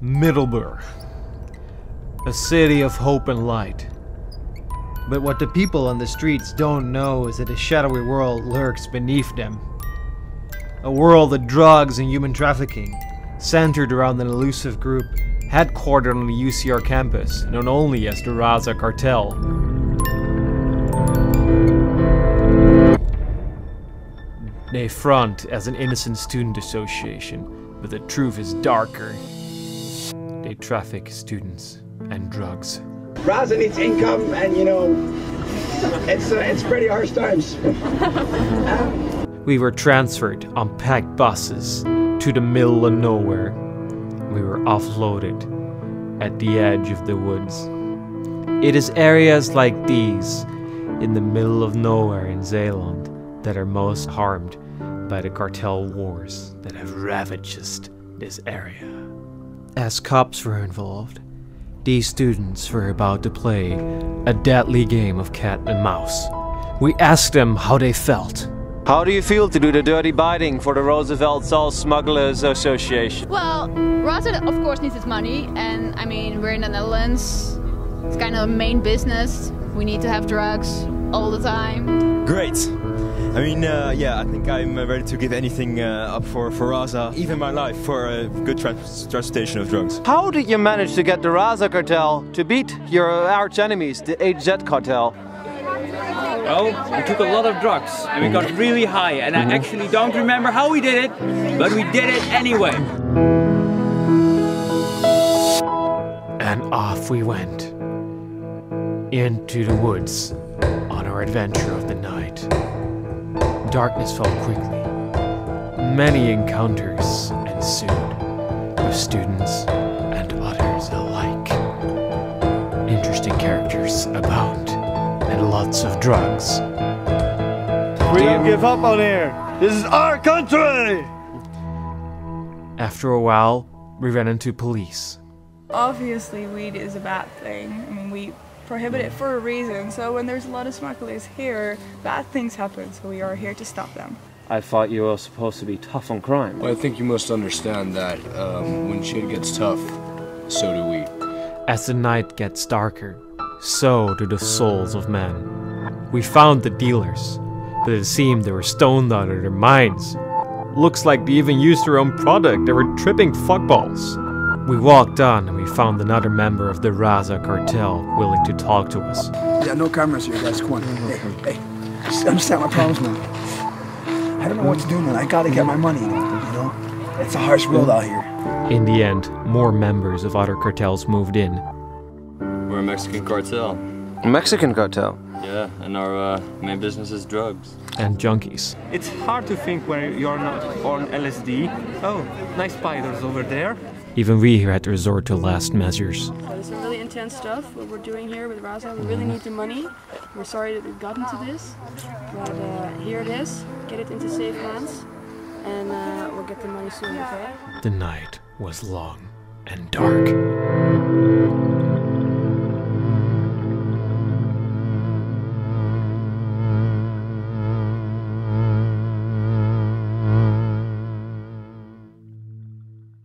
Middelburg. A city of hope and light. But what the people on the streets don't know is that a shadowy world lurks beneath them. A world of drugs and human trafficking, centered around an elusive group headquartered on the UCR campus, known only as the RASA Cartel. They front as an innocent student association, but the truth is darker. They traffic students and drugs. RASA needs income, and you know, it's uh, it's pretty harsh times. We were transferred on packed buses to the middle of nowhere. We were offloaded at the edge of the woods. It is areas like these, in the middle of nowhere in Zeeland, that are most harmed by the cartel wars that have ravaged this area. As cops were involved, these students were about to play a deadly game of cat and mouse. We asked them how they felt. How do you feel to do the dirty biting for the Roosevelt Salt Smugglers Association? Well, RASA of course needs its money, and I mean we're in the Netherlands. It's kind of a main business. We need to have drugs all the time. Great. I mean, uh, yeah, I think I'm uh, ready to give anything uh, up for, for RASA, even my life, for a good trans transportation of drugs. How did you manage to get the RASA cartel to beat your arch enemies, the HZ cartel? Well, we took a lot of drugs and we got really high and I actually don't remember how we did it, but we did it anyway. And off we went. Into the woods on our adventure of the night. Darkness fell quickly. Many encounters ensued with students and others alike. Interesting characters abound and lots of drugs. We don't give up on here. This is our country. After a while, we ran into police. Obviously, weed is a bad thing. I mean, we prohibit it for a reason. So when there's a lot of smugglers here, bad things happen. So we are here to stop them. I thought you were supposed to be tough on crime. Well, I think you must understand that um, when shit gets tough, so do we. As the night gets darker, so do the souls of men. We found the dealers, but it seemed they were stoned out of their minds. Looks like they even used their own product, they were tripping fuckballs. We walked on and we found another member of the RASA cartel willing to talk to us. Yeah, no cameras here, guys. Come on. Hey, hey. Just understand my problems, man. I don't know what to do, man. I gotta get my money, you know? It's a harsh world out here. In the end, more members of other cartels moved in. We're a Mexican cartel. Mexican cartel? Yeah, and our uh, main business is drugs. And junkies. It's hard to think when you're not on LSD. Oh, nice spiders over there. Even we here had to resort to last measures. It's some really intense stuff, what we're doing here with RASA. We really need the money. We're sorry that we've gotten to this, but uh, here it is. Get it into safe hands, and uh, we'll get the money soon, okay? The night was long and dark.